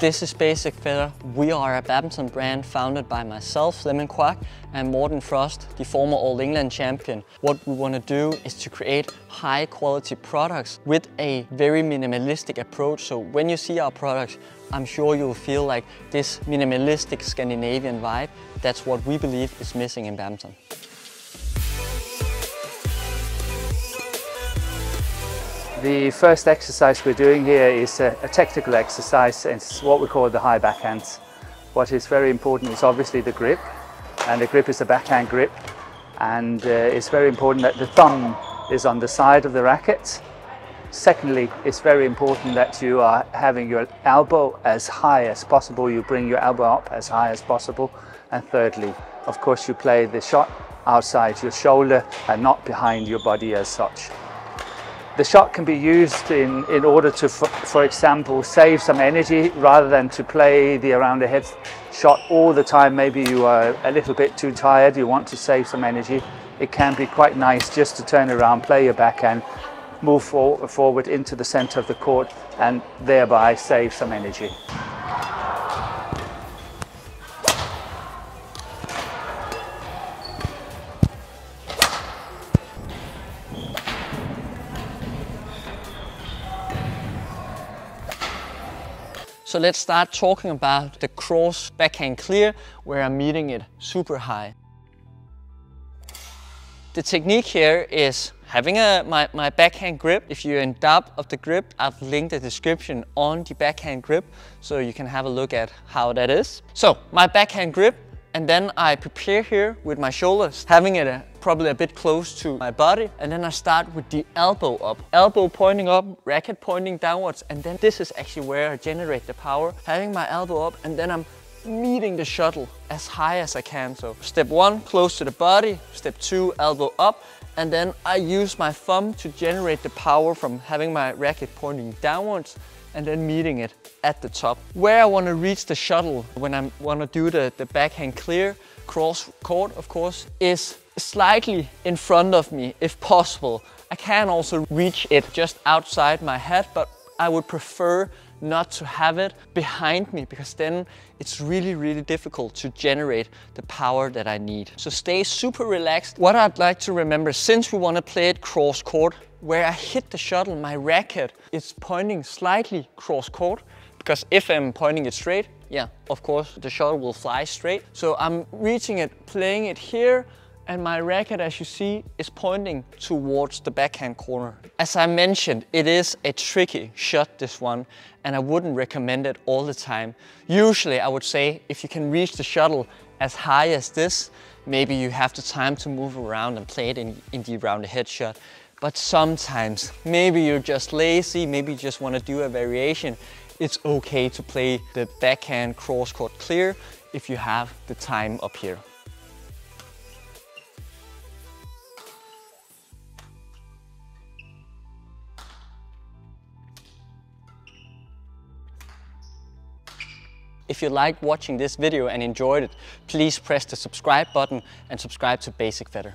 This is Basic Feather. We are a badminton brand founded by myself, Flemming Quach, and Morten Frost, the former All England champion. What we want to do is to create high quality products with a very minimalistic approach. So when you see our products, I'm sure you'll feel like this minimalistic Scandinavian vibe. That's what we believe is missing in badminton. The first exercise we're doing here is a, a, technical exercise and it's what we call the high backhands. What is very important is obviously the grip and the grip is a backhand grip and uh, it's very important that the thumb is on the side of the racket. Secondly, it's very important that you are having your elbow as high as possible. You bring your elbow up as high as possible. And thirdly, of course, you play the shot outside your shoulder and not behind your body as such. The shot can be used in, in order to, for, for example, save some energy rather than to play the around the head shot all the time. Maybe you are a little bit too tired, you want to save some energy. It can be quite nice just to turn around, play your backhand, move for, forward into the center of the court and thereby save some energy. So let's start talking about the cross backhand clear where I'm meeting it super high. The technique here is having a, my, my backhand grip. If you're in doubt of the grip, I've linked the description on the backhand grip so you can have a look at how that is. So my backhand grip and then I prepare here with my shoulders, having it probably a bit close to my body. And then I start with the elbow up. Elbow pointing up, racket pointing downwards. And then this is actually where I generate the power. Having my elbow up and then I'm meeting the shuttle as high as I can. So step one, close to the body. Step two, elbow up. And then I use my thumb to generate the power from having my racket pointing downwards and then meeting it at the top. Where I want to reach the shuttle when I want to do the, the backhand clear cross court, of course, is slightly in front of me if possible. I can also reach it just outside my head, but I would prefer not to have it behind me because then it's really, really difficult to generate the power that I need. So stay super relaxed. What I'd like to remember, since we want to play it cross court, where I hit the shuttle, my racket is pointing slightly cross court because if I'm pointing it straight, yeah, of course, the shuttle will fly straight. So I'm reaching it, playing it here, and my racket, as you see, is pointing towards the backhand corner. As I mentioned, it is a tricky shot, this one, and I wouldn't recommend it all the time. Usually, I would say if you can reach the shuttle as high as this, maybe you have the time to move around and play it in, in the round head shot. But sometimes, maybe you're just lazy, maybe you just want to do a variation, it's okay to play the backhand cross court clear if you have the time up here. If you liked watching this video and enjoyed it, please press the subscribe button and subscribe to Basic Feather.